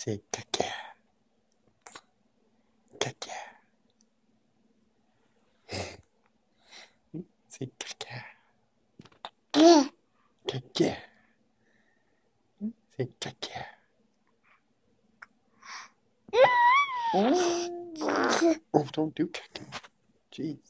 Say caca. Caca. Say caca. Caca. Say caca. Oh, don't do caca. Jeez.